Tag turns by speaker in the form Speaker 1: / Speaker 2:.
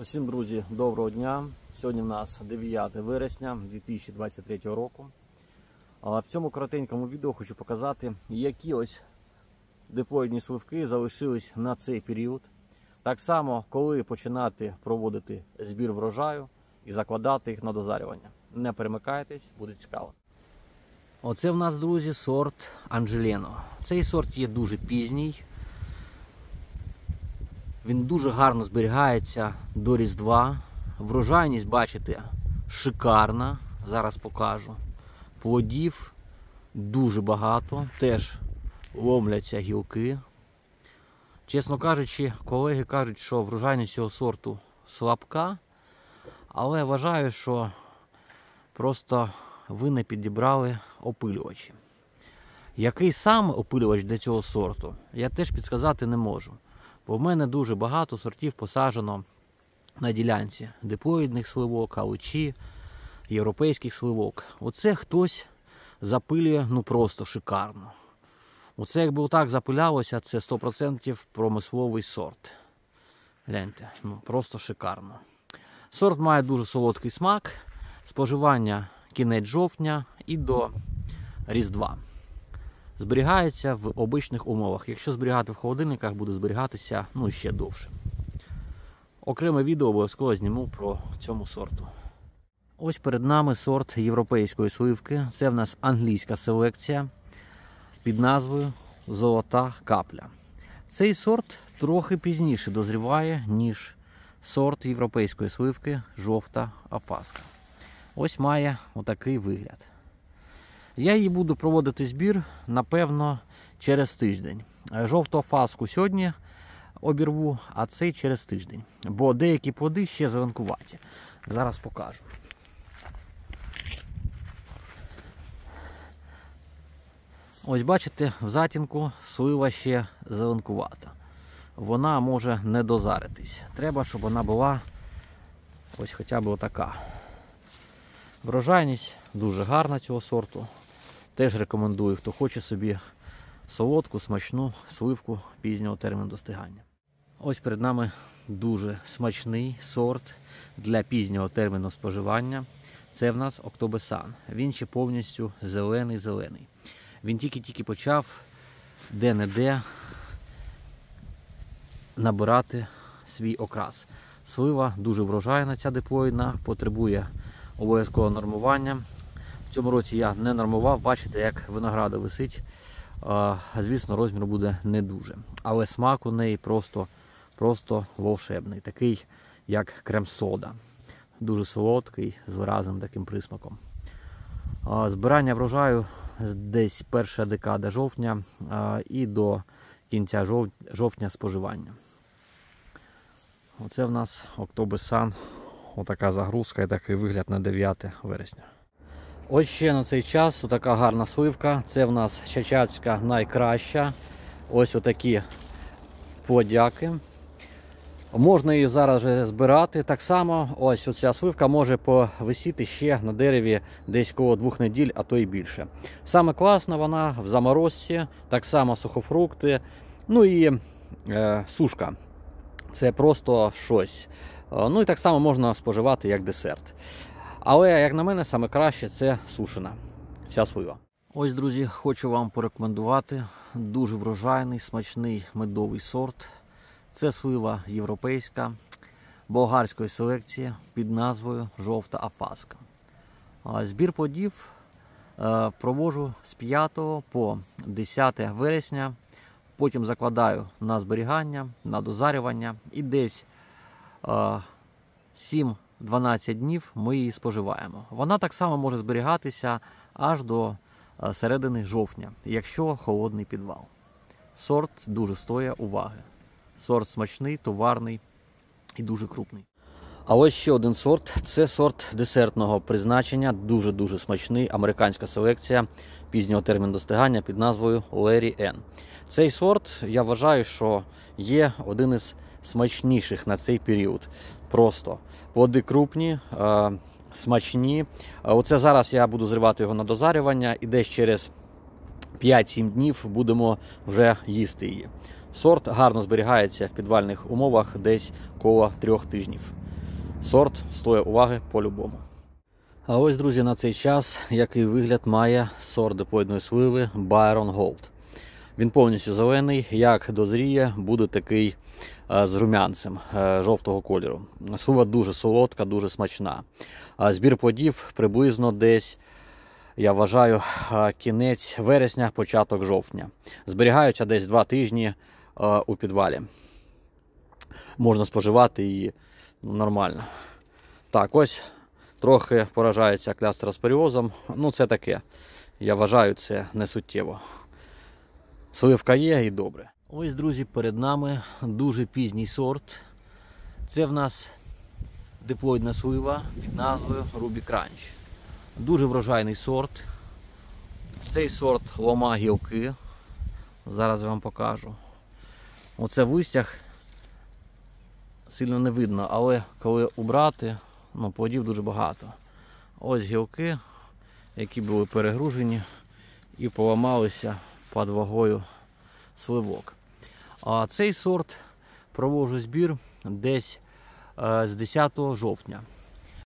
Speaker 1: Усім друзі, доброго дня. Сьогодні в нас 9 вересня 2023 року. В цьому коротенькому відео хочу показати, які ось диплоїдні сливки залишились на цей період. Так само, коли починати проводити збір врожаю і закладати їх на дозарювання. Не перемикайтесь, буде цікаво. Оце в нас, друзі, сорт Анджелено. Цей сорт є дуже пізній. Він дуже гарно зберігається до Різдва. Врожайність, бачите, шикарна. Зараз покажу. Плодів дуже багато, теж ломляться гілки. Чесно кажучи, колеги кажуть, що врожайність цього сорту слабка, але вважаю, що просто ви не підібрали опилювачі. Який сам опилювач для цього сорту, я теж підсказати не можу. Бо в мене дуже багато сортів посаджено на ділянці диплоїдних сливок, алучі, європейських сливок. Оце хтось запилює ну просто шикарно. Оце якби отак запилялося, це 100% промисловий сорт. Гляньте, ну просто шикарно. Сорт має дуже солодкий смак, споживання кінець жовтня і до Різдва зберігається в обичних умовах. Якщо зберігати в холодильниках, буде зберігатися ну, ще довше. Окреме відео обов'язково зніму про цьому сорту. Ось перед нами сорт європейської сливки. Це в нас англійська селекція під назвою Золота капля. Цей сорт трохи пізніше дозріває, ніж сорт європейської сливки жовта афаска. Ось має отакий вигляд. Я її буду проводити збір, напевно, через тиждень. Жовту фаску сьогодні обірву, а цей через тиждень. Бо деякі плоди ще зеленкуваті. Зараз покажу. Ось бачите, в затінку слива ще зеленкувата. Вона може не дозаритись. Треба, щоб вона була ось хоча б отака. Врожайність дуже гарна цього сорту. Теж рекомендую, хто хоче собі солодку, смачну сливку пізнього терміну достигання. Ось перед нами дуже смачний сорт для пізнього терміну споживання. Це в нас Октобесан. Він ще повністю зелений-зелений. Він тільки-тільки почав де-не-де набирати свій окрас. Слива дуже врожайна, ця диплоїдна, потребує обов'язкового нормування. Цьому році я не нормував, бачите, як винограда висить. Звісно, розмір буде не дуже. Але смак у неї просто просто волшебний, такий, як крем-сода. Дуже солодкий, з виразним таким присмаком. Збирання врожаю десь перша декада жовтня і до кінця жовтня споживання. Оце в нас Октобесан. Отака загрузка і такий вигляд на 9 вересня. Ось ще на цей час така гарна сливка. Це в нас Чачацька найкраща. Ось отакі подяки. Можна її зараз вже збирати. Так само ось оця сливка може повисіти ще на дереві десь коло двох неділь, а то й більше. Саме класна вона в заморозці, так само сухофрукти. Ну і е, сушка. Це просто щось. Е, ну і так само можна споживати як десерт. Але, як на мене, саме краще це сушена. Ця слива. Ось, друзі, хочу вам порекомендувати дуже врожайний, смачний медовий сорт. Це слива європейська болгарської селекції під назвою Жовта Афаска. Збір плодів е, провожу з 5 по 10 вересня. Потім закладаю на зберігання, на дозарювання і десь 7 12 днів ми її споживаємо. Вона так само може зберігатися аж до е, середини жовтня, якщо холодний підвал. Сорт дуже стоє уваги. Сорт смачний, товарний і дуже крупний. А ось ще один сорт це сорт десертного призначення, дуже-дуже смачний, американська селекція пізнього терміну достигання під назвою Лері Н. Цей сорт, я вважаю, що є один із смачніших на цей період. Просто плоди крупні, е, смачні. Оце зараз я буду зривати його на дозарювання і десь через 5-7 днів будемо вже їсти її. Сорт гарно зберігається в підвальних умовах десь коло трьох тижнів. Сорт стоїть уваги по-любому. А ось, друзі, на цей час який вигляд має сорт диплоїдної сливи Byron Gold. Він повністю зелений, як дозріє, буде такий е, з румянцем е, жовтого кольору. Слива дуже солодка, дуже смачна. Збір плодів приблизно десь, я вважаю, е, кінець вересня, початок жовтня. Зберігаються десь 2 тижні у підвалі. Можна споживати її ну, нормально. Так, ось трохи поражається клястероспоріозом. Ну, це таке. Я вважаю, це не суттєво. Сливка є і добре. Ось, друзі, перед нами дуже пізній сорт. Це в нас диплоїдна слива під назвою Ruby Crunch. Дуже врожайний сорт. Цей сорт лома гілки. Зараз я вам покажу. Оце в листях сильно не видно, але коли убрати, ну, плодів дуже багато. Ось гілки, які були перегружені і поламалися під вагою сливок. А цей сорт провожу збір десь е, з 10 жовтня.